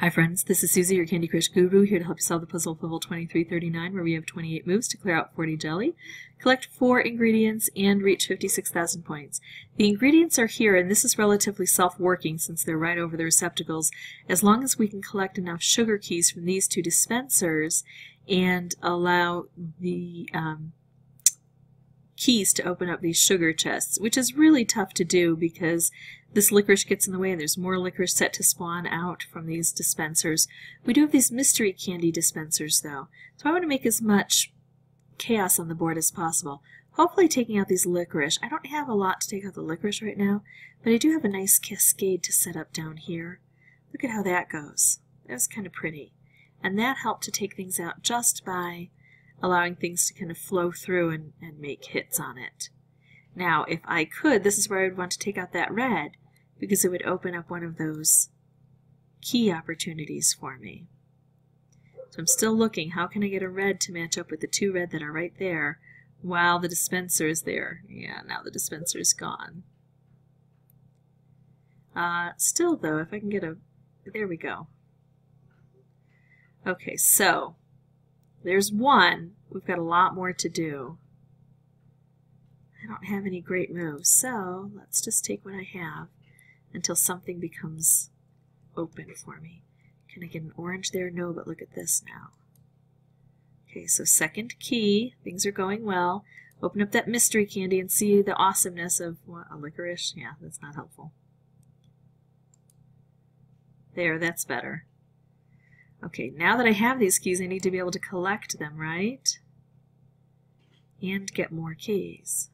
Hi friends, this is Suzy, your Candy Crush guru, here to help you solve the puzzle of level 2339 where we have 28 moves to clear out 40 jelly, collect 4 ingredients, and reach 56,000 points. The ingredients are here and this is relatively self-working since they're right over the receptacles as long as we can collect enough sugar keys from these two dispensers and allow the um, keys to open up these sugar chests, which is really tough to do because this licorice gets in the way and there's more licorice set to spawn out from these dispensers. We do have these mystery candy dispensers though, so I want to make as much chaos on the board as possible. Hopefully taking out these licorice. I don't have a lot to take out the licorice right now, but I do have a nice cascade to set up down here. Look at how that goes. That was kind of pretty. And that helped to take things out just by allowing things to kind of flow through and, and make hits on it. Now, if I could, this is where I would want to take out that red because it would open up one of those key opportunities for me. So I'm still looking, how can I get a red to match up with the two red that are right there while the dispenser is there? Yeah, now the dispenser is gone. Uh, still though, if I can get a, there we go. Okay, so there's one. We've got a lot more to do. I don't have any great moves, so let's just take what I have until something becomes open for me. Can I get an orange there? No, but look at this now. Okay, so second key, things are going well. Open up that mystery candy and see the awesomeness of what, a licorice. Yeah, that's not helpful. There, that's better. Okay, now that I have these keys, I need to be able to collect them, right? And get more keys.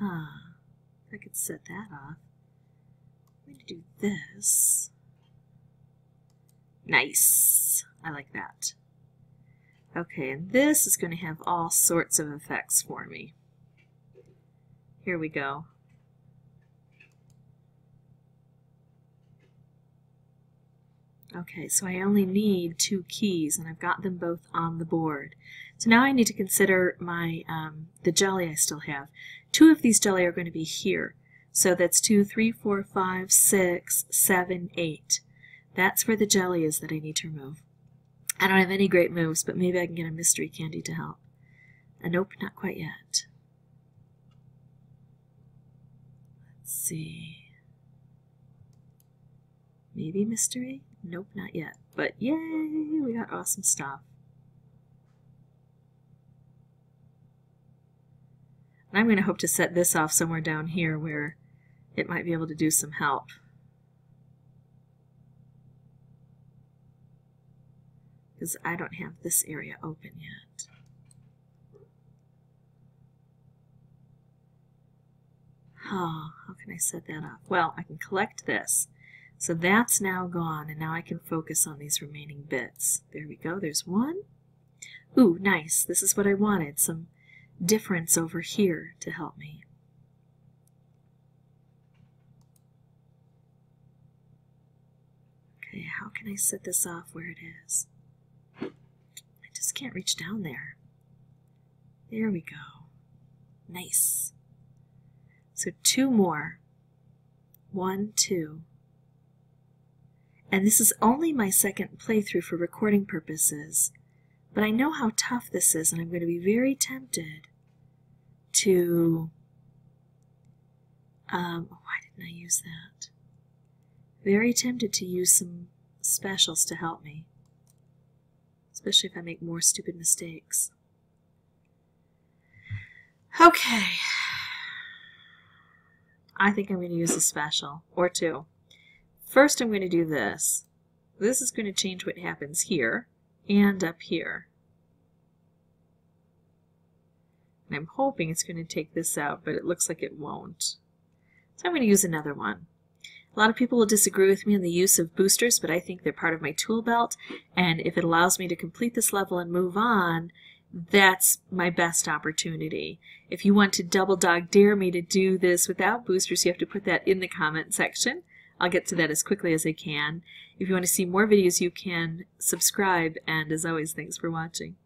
Huh. I could set that off. I'm going to do this. Nice. I like that. Okay, and this is going to have all sorts of effects for me. Here we go. Okay, so I only need two keys, and I've got them both on the board. So now I need to consider my um, the jelly I still have. Two of these jelly are going to be here. So that's two, three, four, five, six, seven, eight. That's where the jelly is that I need to remove. I don't have any great moves, but maybe I can get a mystery candy to help. Uh, nope, not quite yet. Let's see. Maybe mystery? Nope, not yet. But yay, we got awesome stuff. And I'm going to hope to set this off somewhere down here where it might be able to do some help. Because I don't have this area open yet. Oh, how can I set that up? Well, I can collect this. So that's now gone, and now I can focus on these remaining bits. There we go, there's one. Ooh, nice, this is what I wanted, some difference over here to help me. Okay, how can I set this off where it is? I just can't reach down there. There we go. Nice. So two more. One, two. And this is only my second playthrough for recording purposes, but I know how tough this is and I'm going to be very tempted to, um, oh, why didn't I use that? Very tempted to use some specials to help me, especially if I make more stupid mistakes. Okay. I think I'm going to use a special, or two. First I'm going to do this. This is going to change what happens here and up here. And I'm hoping it's going to take this out, but it looks like it won't. So I'm going to use another one. A lot of people will disagree with me on the use of boosters, but I think they're part of my tool belt, and if it allows me to complete this level and move on, that's my best opportunity. If you want to double dog dare me to do this without boosters, you have to put that in the comment section. I'll get to that as quickly as I can. If you want to see more videos, you can subscribe, and as always, thanks for watching.